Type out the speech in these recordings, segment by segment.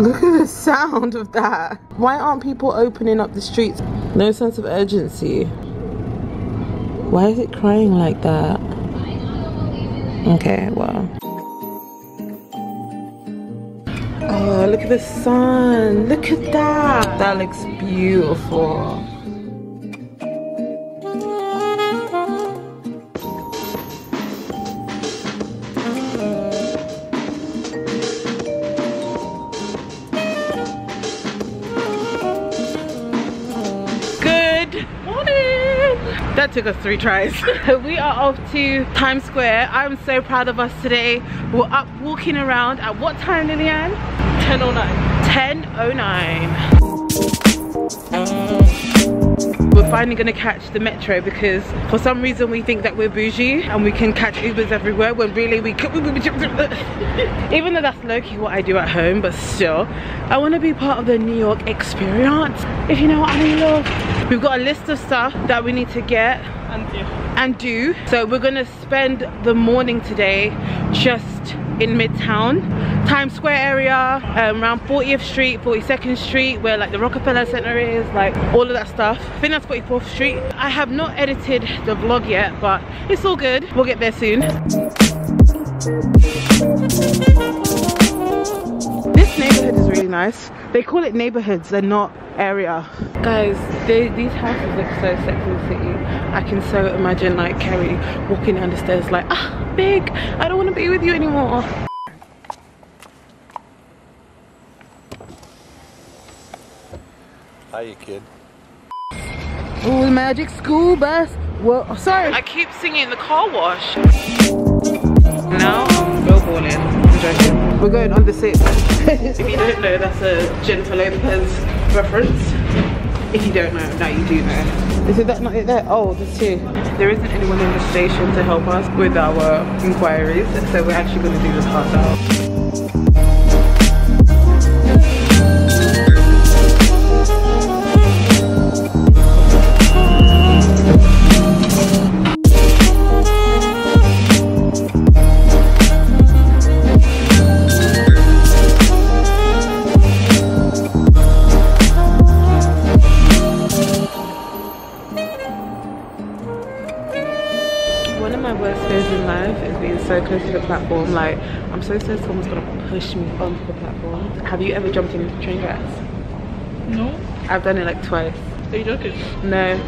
Look at the sound of that. Why aren't people opening up the streets? No sense of urgency. Why is it crying like that? Okay, well. Oh, look at the sun. Look at that. That looks beautiful. That took us three tries. we are off to Times Square. I'm so proud of us today. We're up walking around at what time, Lillian? 10.09. 10.09. We're finally gonna catch the metro because for some reason we think that we're bougie and we can catch Ubers everywhere when really we could. Even though that's low-key what I do at home, but still, I wanna be part of the New York experience, if you know what I mean, love. We've got a list of stuff that we need to get And you. and do. So we're gonna spend the morning today just in Midtown, Times Square area, um, around 40th Street, 42nd Street, where like the Rockefeller Center is, like all of that stuff. I think that's 44th Street. I have not edited the vlog yet, but it's all good. We'll get there soon. This neighborhood is really nice. They call it neighborhoods, they're not area. Guys, they, these houses look so Sex and City. I can so imagine like Carrie walking down the stairs like, ah, big, I don't want to be with you anymore. Hiya, kid. Oh, the magic school bus. Well, sorry. I keep singing the car wash. Now I'm real balling. I'm joking. We're going on the six. if you don't know, that's a Jennifer Lopez reference. If you don't know, now you do know. Is it that not it there? Oh, there's two. There isn't anyone in the station to help us with our inquiries, so we're actually going to do this ourselves. Is being so close to the platform. Like, I'm so scared someone's gonna push me onto the platform. Have you ever jumped in train tracks? No? I've done it like twice. Are you joking? No,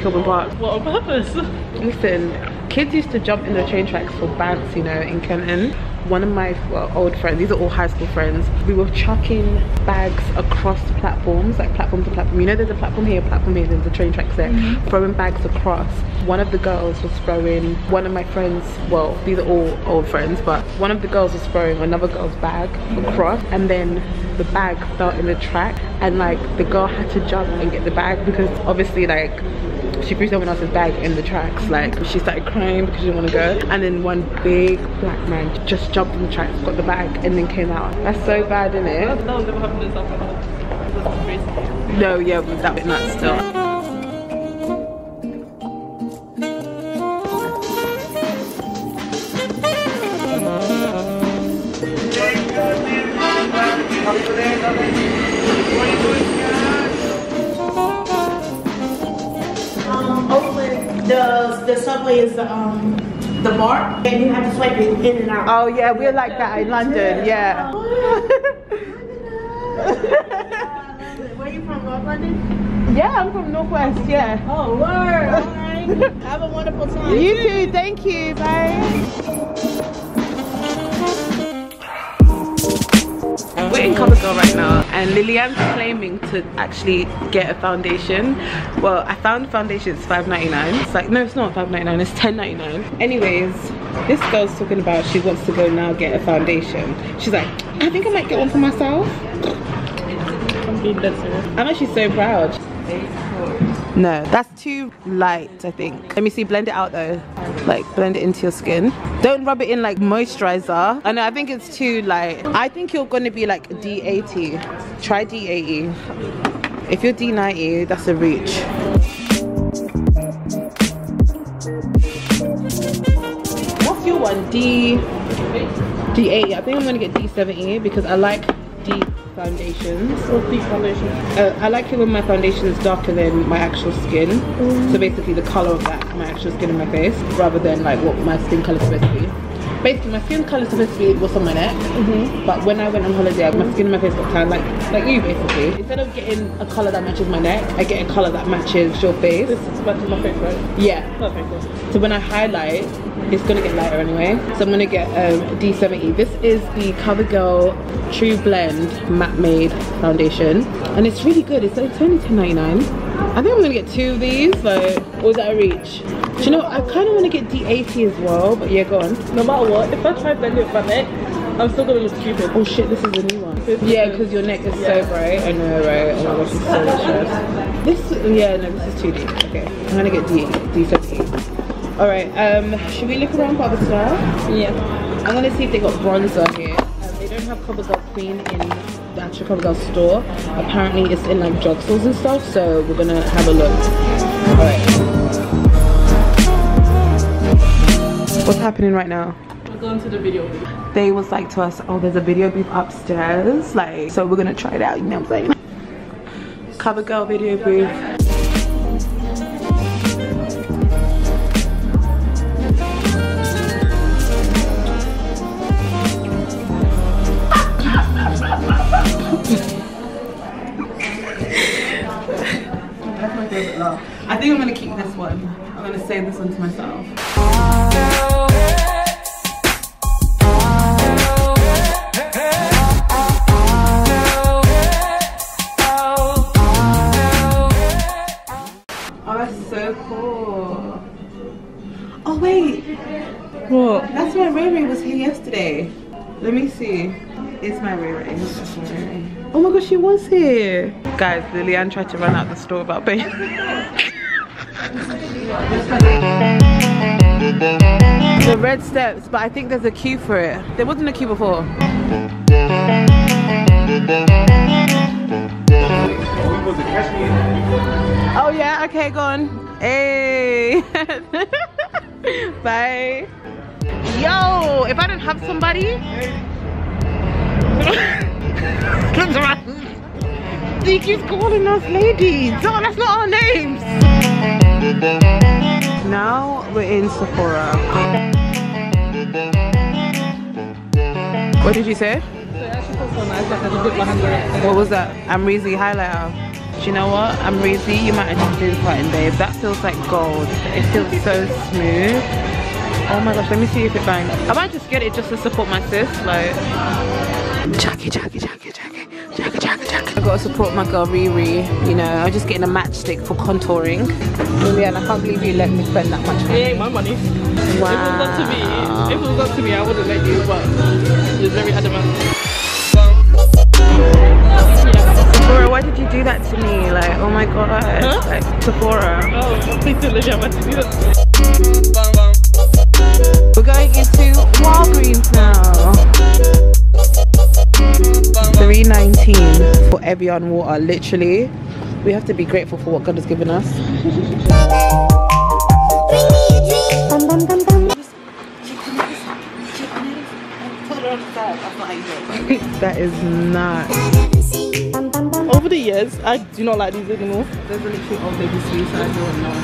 Kilburn Park. What on purpose? Listen, kids used to jump in the train tracks for banks, you know, in Kenton. One of my old friends, these are all high school friends, we were chucking bags across platforms, like platform to platform. You know, there's a platform here, platform here, there's the train tracks there. Mm-hmm. Throwing bags across. One of the girls was throwing, one of my friends, well, these are all old friends, but one of the girls was throwing another girl's bag mm-hmm. across, and then the bag fell in the track, and like the girl had to jump and get the bag because obviously, like, she threw someone else's bag in the tracks. Like she started crying because she didn't want to go. And then one big black man just jumped in the tracks got the bag and then came out. That's so bad isn't it That was never happened in South Africa. That's crazy. no yeah but that bit nuts still the the subway is the um the bar, and you have to swipe it in and out. oh yeah we're like that in london yeah Where you from? North London? yeah i'm from northwest yeah Oh, word. All right. Have a wonderful time. you too thank you bye We're in CoverGirl right now and Lillian's claiming to actually get a foundation. Well, I found foundation, it's $5.99. It's like, no, it's not $5.99, it's $10.99. Anyways, this girl's talking about she wants to go now get a foundation. She's like, I think I might get one for myself. I'm being dead serious. I'm actually so proud. No, that's too light, I think. Let me see, blend it out though. Like, blend it into your skin. Don't rub it in like moisturizer. I know, I think it's too light. I think you're gonna be like D80. Try D80. If you're D90, that's a reach. What's your one? D... D80. I think I'm gonna get D70 because I like. Foundations. What's foundation? Uh, I like it when my foundation is darker than my actual skin. So basically the color of that, my actual skin in my face, rather than like what my skin color is supposed to be. Basically, my skin color is supposed to be what's on my neck. But when I went on holiday, my skin in my face got tan, like like you basically. Instead of getting a color that matches my neck, I get a color that matches your face. This to my face, right? Yeah. Okay, cool. So when I highlight, it's gonna get lighter anyway. So I'm gonna get um, D70. This is the CoverGirl TruBlend Matte Made Foundation, and it's really good. It's, it's only $10.99. I think I'm gonna get two of these. but is that a reach? Do you know? I kind of want to get D80 as well, but yeah, go on. No matter what, if I try blending with my neck, I'm still gonna look stupid. Oh shit, this is a new one. Yeah, because your neck is so bright. I know, right? Oh my gosh, it's so stressed. This, yeah, no, this is 2D. Okay, I'm gonna get D, D70. All right, um, should we look around for other stuff? Yeah. I'm gonna see if they got bronzer here. Um, they don't have CoverGirl Queen in the actual CoverGirl store. Apparently it's in like drugstores and stuff, so we're gonna have a look. Alright. What's happening right now? We're going to the video booth. They was like to us, oh, there's a video booth upstairs. Like, so we're gonna try it out, you know what I'm saying? CoverGirl video booth. I think I'm gonna keep this one. I'm gonna save this one to myself. Oh wait, What? that's why Ray Ray was here yesterday. Let me see. It's my Ray Ray. That's my Ray Ray. Oh my gosh, she was here. Guys, Lillian tried to run out the store without paying. the red steps, but I think there's a queue for it. There wasn't a queue before. Oh yeah, okay, go on. Hey. Bye. Yo, if I don't have somebody. he keeps calling us ladies. Oh, that's not our names. Now we're in Sephora. What did you say? What was actually feels so nice, like I just dip my hand in it. What was that? Amrezy highlighter. Do you know what? i'm Amrezy, you might have just been fighting, babe. That feels like gold. It feels so smooth. Oh my gosh, let me see if it bangs. I might just get it just to support my sis. Like, Jackie, Jackie, Jackie, Jackie, Jackie, Jackie, Jackie. I gotta support my girl Riri. You know, I'm just getting a matchstick for contouring. Lillian, I can't believe you let me spend that much It money. ain't my money. If it was up to me, if it was up to me, I wouldn't let you, but you're very adamant. Why did you do that to me? Like, oh my god. Huh? Like, Sephora. Oh, please don't let you have to do that. We're going into Walgreens now. 319 for Evian water, literally. We have to be grateful for what God has given us. that is not. Over the years, I do not like these anymore. Those are literally old baby sweets, I don't know.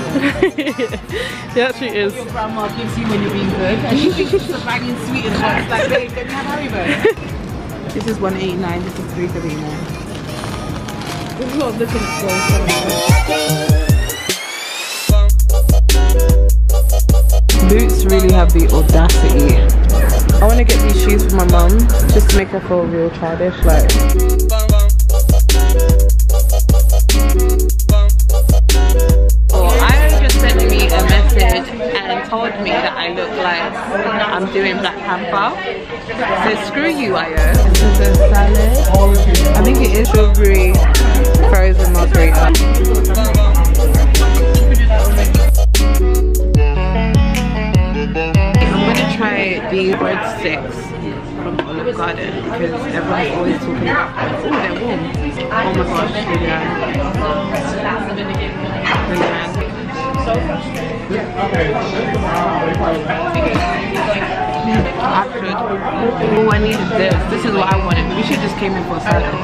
it actually is. Your grandma gives you when you're being good, and you think it's a banging sweet as well. It's like, babe, have Haribo. This is 189, this is 379. This is what I'm looking for. Boots really have the audacity. I want to get these shoes for my mum just to make her feel real childish. Like, told me that I look like I'm doing Black Panther. So screw you, Ayo. This is a salad. I think it is strawberry frozen margarita. I'm gonna try the breadsticks from Olive Garden because everyone's always talking about them. Oh, they're warm. Oh my gosh, really nice. Really nice. Um, I should. Oh, I needed this. This is what I wanted. We should just came in for a salad.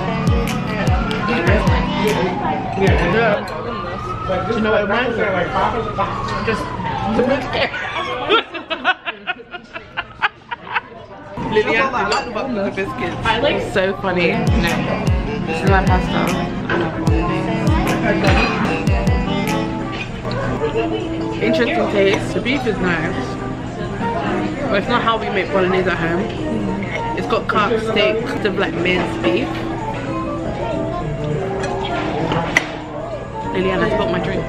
You know what it reminds me of? Just the biscuit. Lillian, I like the biscuits. I like So funny. No. This is my pasta. I love. Interesting taste. The beef is nice. But it's not how we make bolognese at home. It's got cut steak, kind of like minced beef. Lillian, I spilled my drink.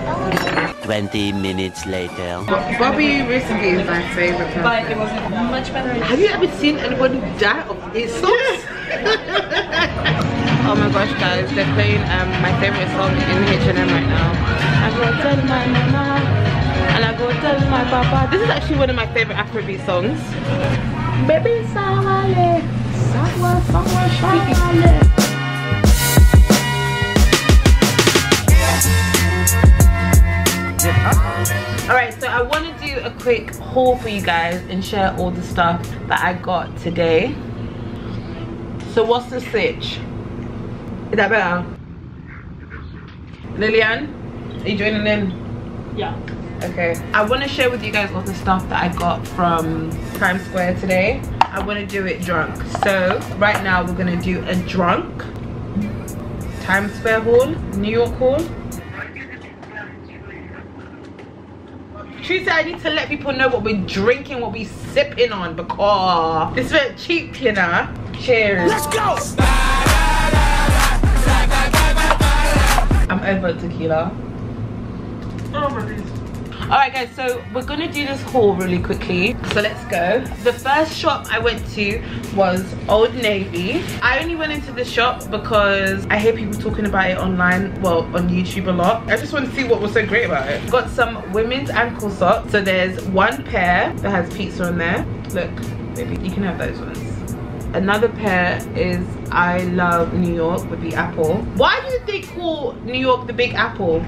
20 minutes later. Bobby recently is my favorite person. But it wasn't much better. Have you ever seen anybody die of insults? oh my gosh, guys, they're playing um, my favorite song in H&M right now. I go tell my my. This is actually one of my favorite Afrobeat songs. Baby Sawale, Sawa Sawa Sawale. Alright, so I want to do a quick haul for you guys and share all the stuff that I got today. So what's the stitch? Is that better? Lillian, are you joining in? Yeah. Okay. I want to share with you guys all the stuff that I got from Times Square today. I want to do it drunk. So right now we're going to do a drunk Times Square haul, New York haul. Teresa, I need to let people know what we're drinking, what we're sipping on because this is very cheap, you know. Cheers. Let's go! I'm over tequila. Oh, Alright guys, so we're gonna do this haul really quickly. So let's go. The first shop I went to was Old Navy. I only went into this shop because I hear people talking about it online, well, on YouTube a lot. I just want to see what was so great about it. Got some women's ankle socks. So there's one pair that has pizza on there. Look, baby, you can have those ones. Another pair is I Love New York with the apple. Why do they call New York the Big Apple?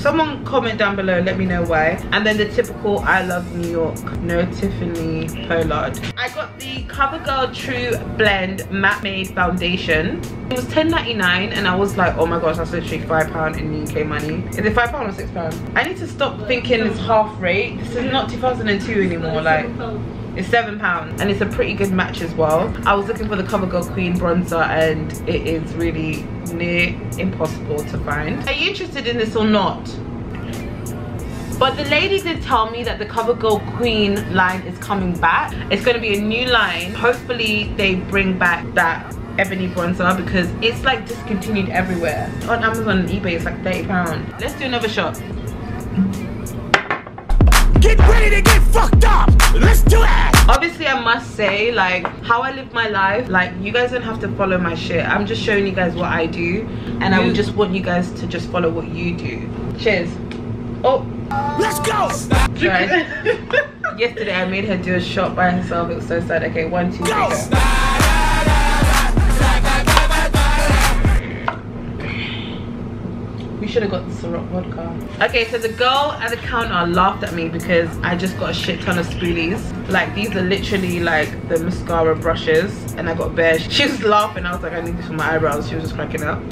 Someone comment down below, let me know why. And then the typical I love New York, no Tiffany Pollard. I got the CoverGirl True Blend Matte Made Foundation. It was $10.99 and I was like, oh my gosh, that's literally £5 in UK money. Is it £5 or £6? I need to stop thinking it's half rate. This is not 2002 anymore, like. It's seven pounds and it's a pretty good match as well. I was looking for the CoverGirl Queen bronzer and it is really near impossible to find. Are you interested in this or not? But the lady did tell me that the CoverGirl Queen line is coming back. It's going to be a new line. Hopefully they bring back that ebony bronzer because it's like discontinued everywhere. On Amazon and eBay it's like 30 pounds. Let's do another shot. Get ready to get fucked up! Let's do it! obviously i must say like how i live my life like you guys don't have to follow my shit i'm just showing you guys what i do and i would just want you guys to just follow what you do cheers oh Let's go! guys yesterday i made her do a shot by herself it was so sad okay one two three Go! We should have got the Ciroc vodka. Okay, so the girl at the counter laughed at me because I just got a shit ton of spoolies. Like these are literally like the mascara brushes and I got bare. She was laughing. I was like, I need this for my eyebrows. She was just cracking up.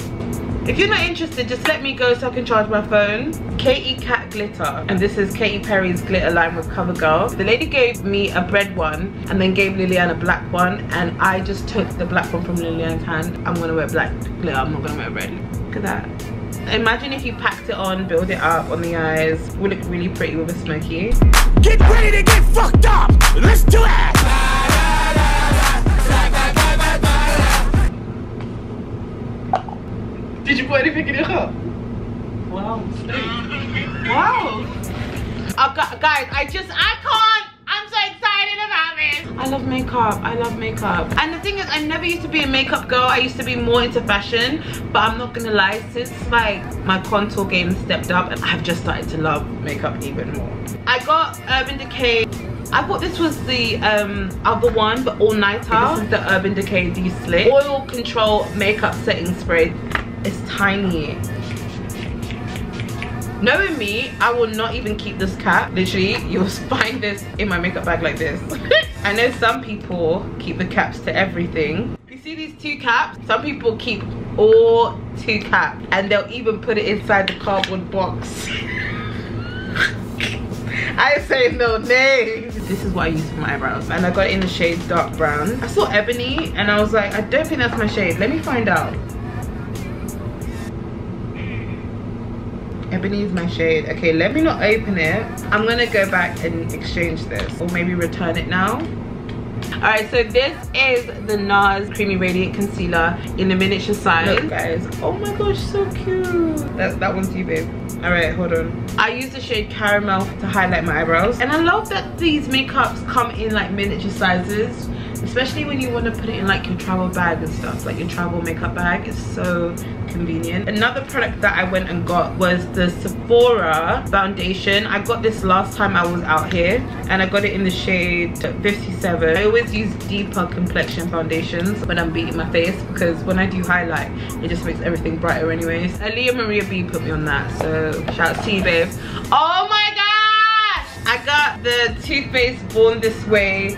If you're not interested, just let me go so I can charge my phone. Katy Kat Glitter. And this is Katy Perry's glitter line with CoverGirl. The lady gave me a red one and then gave Lillian a black one. And I just took the black one from Lillian's hand. I'm gonna wear black glitter, I'm not gonna wear red. Look at that. Imagine if you packed it on, build it up on the eyes. Would look really pretty with a smoky. Get ready to get fucked up! Let's do it! Did you put anything in your cup? Wow. Wow. Uh, gu- guys, I just, I can't. I love makeup. I love makeup. And the thing is, I never used to be a makeup girl. I used to be more into fashion. But I'm not gonna lie, since like my contour game stepped up, and I've just started to love makeup even more. I got Urban Decay. I thought this was the um, other one, but all nighter. This is the Urban Decay De-Slick. Oil Control Makeup Setting Spray. It's tiny. Knowing me, I will not even keep this cap. Literally, you'll find this in my makeup bag like this. I know some people keep the caps to everything. You see these two caps? Some people keep all two caps and they'll even put it inside the cardboard box. I say no names. This is what I use for my eyebrows. And I got it in the shade dark brown. I saw ebony and I was like, I don't think that's my shade. Let me find out. Ebony is my shade. Okay, let me not open it. I'm gonna go back and exchange this or maybe return it now. All right, so this is the NARS Creamy Radiant Concealer in the miniature size. Look, guys. Oh my gosh, so cute. That, that one's you, babe. All right, hold on. I use the shade Caramel to highlight my eyebrows. And I love that these makeups come in like miniature sizes especially when you want to put it in like your travel bag and stuff like your travel makeup bag it's so convenient. Another product that i went and got was the sephora foundation. I got this last time i was out here and i got it in the shade 57 i always use deeper complexion foundations when i'm beating my face because when i do highlight it just makes everything brighter anyways. Aaliyah Maria B put me on that so shout out to you babe. Oh my gosh! I got the Too Faced born this way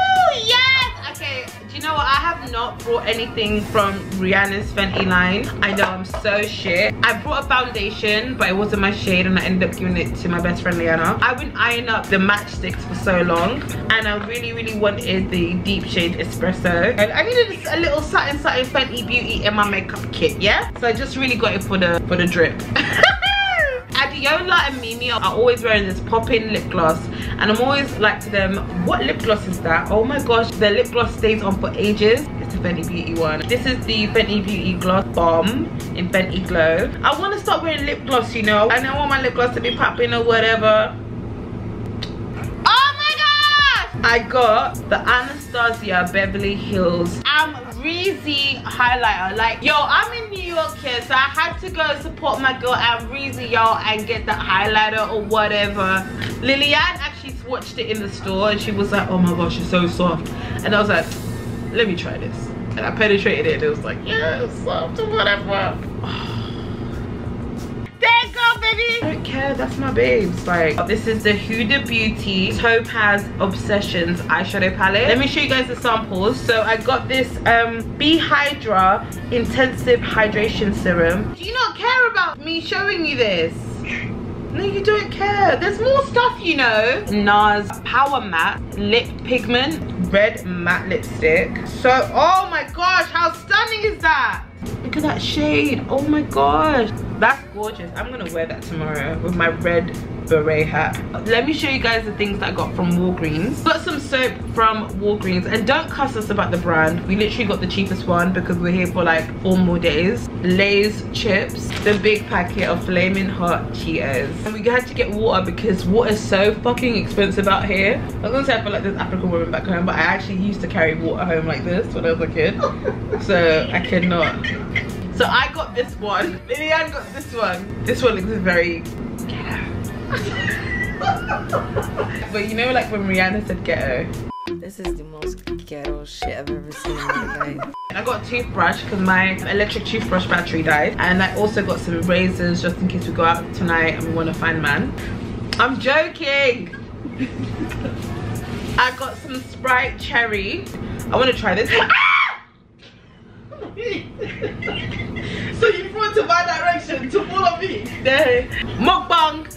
you know what? I have not brought anything from Rihanna's Fenty line I know I'm so shit. I brought a foundation but it wasn't my shade and I ended up giving it to my best friend Liana I've been eyeing up the matchsticks for so long and I really really wanted the deep shade espresso. And I needed a little satin satin Fenty Beauty in my makeup kit yeah? So I just really got it for the for the drip Adiola and Mimi are always wearing this pop-in lip gloss and I'm always like to them what lip gloss is that? Oh my gosh the lip gloss stays on for ages. It's the Fenty Beauty one. This is the Fenty Beauty gloss bomb in Fenty Glow. I want to start wearing lip gloss you know? I and I want my lip gloss to be popping or whatever. Oh my gosh! I got the Anastasia Beverly Hills Amrezy highlighter. Like, yo, I'm in New York here, so I had to go support my girl Amrezy, y'all, and get the highlighter or whatever. Lillian actually swatched it in the store, and she was like, oh my gosh, it's so soft. And I was like, let me try this. And I penetrated it, and it was like, yeah, it's soft or whatever. I don't care, that's my babes. Like, this is the Huda Beauty Topaz Obsessions eyeshadow palette. Let me show you guys the samples. So I got this um, B Hydra Intensive Hydration Serum. Do you not care about me showing you this? No, you don't care. There's more stuff, you know. NARS Power Matte Lip Pigment Red Matte Lipstick. So, oh my gosh, how stunning is that? Look at that shade. Oh my gosh. That's gorgeous. I'm gonna wear that tomorrow with my red beret hat. Let me show you guys the things that I got from Walgreens. Got some soap from Walgreens and don't cuss us about the brand. We literally got the cheapest one because we're here for like four more days. Lay's chips, the big packet of flaming hot Cheetos. And we had to get water because water is so fucking expensive out here. I was gonna say I feel like this African woman back home, but I actually used to carry water home like this when I was a kid. So I cannot. So I got this one. Lillian got this one. This one looks very ghetto. but you know like when Rihanna said ghetto? This is the most ghetto shit I've ever seen in my life. I got a toothbrush because my electric toothbrush battery died. And I also got some razors just in case we go out tonight and we want to find man. I'm joking. I got some Sprite Cherry. I want to try this. so you point to my direction to follow me? There. Mukbang.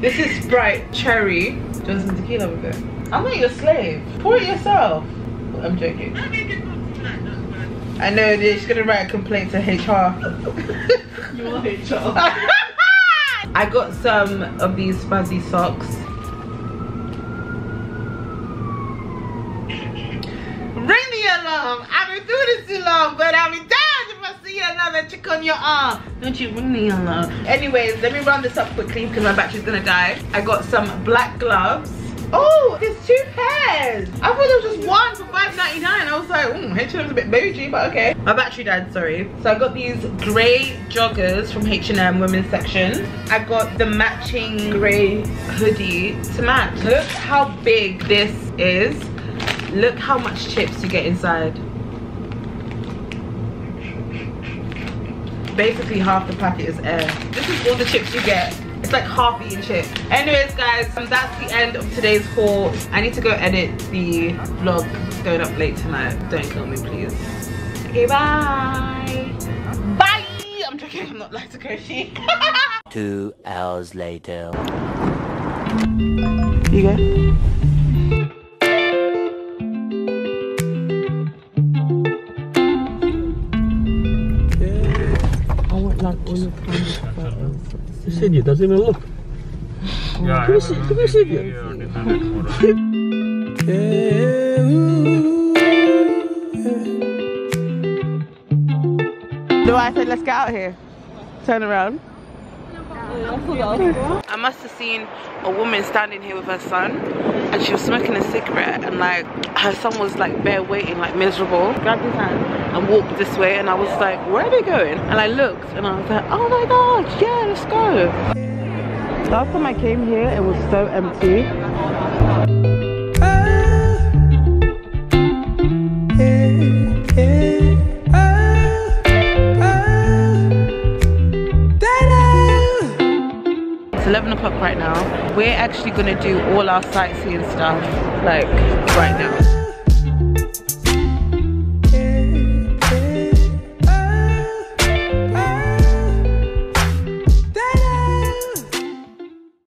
This is Sprite Cherry. Do some tequila with it. I'm not your slave. Pour it yourself. I'm joking. I know she's gonna write a complaint to HR. you are HR. I got some of these fuzzy socks. Ring the alarm. I've been doing this too long, but I'll be damned if I see another chick on your arm. Don't you ring the alarm. Anyways, let me run this up quickly because my battery's gonna die. I got some black gloves Oh, there's two pairs. I thought there was just one for $5.99. I was like, mm, H&M's a bit bougie, but okay. My battery died, sorry. So I got these grey joggers from H&M women's section. I got the matching grey hoodie to match. Look how big this is. Look how much chips you get inside. Basically half the packet is air. This is all the chips you get. It's like half eaten chip anyways guys that's the end of today's haul. I need to go edit the vlog going up late tonight. Don't kill me please. Okay bye. Bye. I'm joking. I'm not like to Koshi. Two hours later. you go want like all your kind of photos. This idiot doesn't even look. Yeah, come here, come here, idiot. No, I said let's get out here. Turn around. I must have seen a woman standing here with her son and she was smoking a cigarette and like her son was like bare waiting like miserable. Grabbed his hand. And walked this way and I was like where are they going? And I looked and I was like oh my god yeah let's go. Last time I came here it was so empty 11 o'clock right now. We're actually gonna do all our sightseeing stuff like right now.